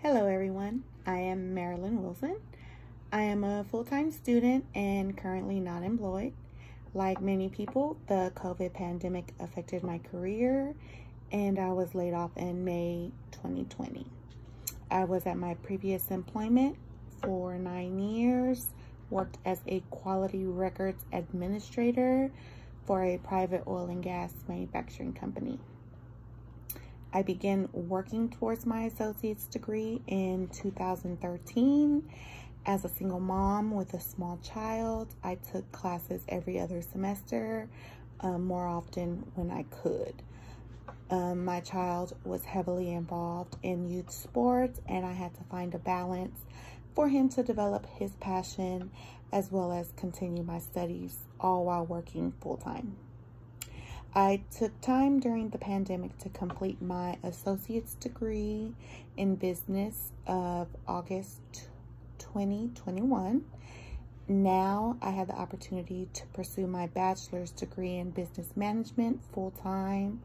Hello everyone, I am Marilyn Wilson. I am a full-time student and currently not employed. Like many people, the COVID pandemic affected my career and I was laid off in May 2020. I was at my previous employment for nine years, worked as a quality records administrator for a private oil and gas manufacturing company. I began working towards my associate's degree in 2013. As a single mom with a small child, I took classes every other semester, um, more often when I could. Um, my child was heavily involved in youth sports, and I had to find a balance for him to develop his passion as well as continue my studies, all while working full time. I took time during the pandemic to complete my associate's degree in business of August 2021. Now I have the opportunity to pursue my bachelor's degree in business management full time.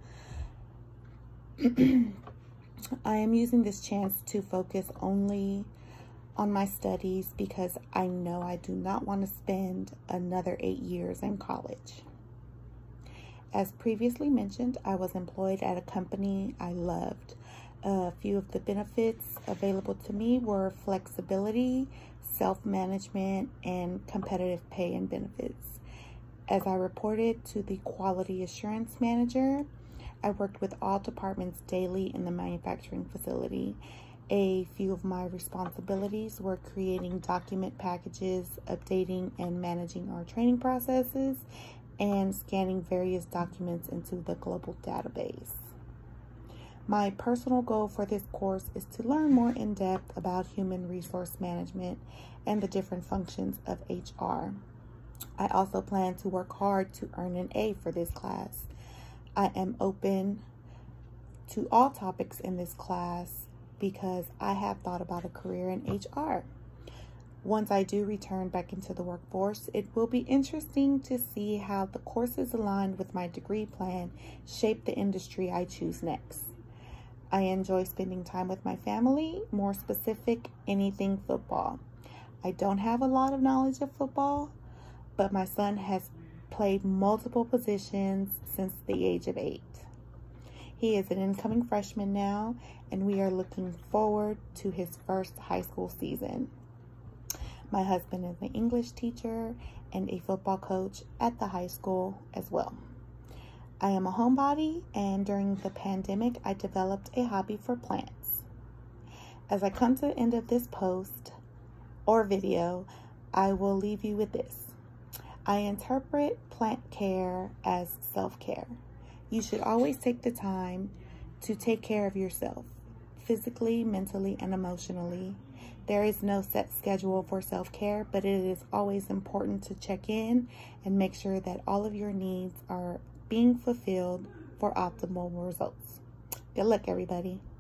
I am using this chance to focus only on my studies because I know I do not want to spend another eight years in college. As previously mentioned, I was employed at a company I loved. A few of the benefits available to me were flexibility, self-management, and competitive pay and benefits. As I reported to the quality assurance manager, I worked with all departments daily in the manufacturing facility. A few of my responsibilities were creating document packages, updating and managing our training processes, and scanning various documents into the global database. My personal goal for this course is to learn more in depth about human resource management and the different functions of HR. I also plan to work hard to earn an A for this class. I am open to all topics in this class because I have thought about a career in HR. Once I do return back into the workforce, it will be interesting to see how the courses aligned with my degree plan shape the industry I choose next. I enjoy spending time with my family, more specific, anything football. I don't have a lot of knowledge of football, but my son has played multiple positions since the age of eight. He is an incoming freshman now, and we are looking forward to his first high school season. My husband is an English teacher and a football coach at the high school as well. I am a homebody, and during the pandemic, I developed a hobby for plants. As I come to the end of this post or video, I will leave you with this. I interpret plant care as self care. You should always take the time to take care of yourself physically, mentally, and emotionally. There is no set schedule for self-care, but it is always important to check in and make sure that all of your needs are being fulfilled for optimal results. Good luck, everybody.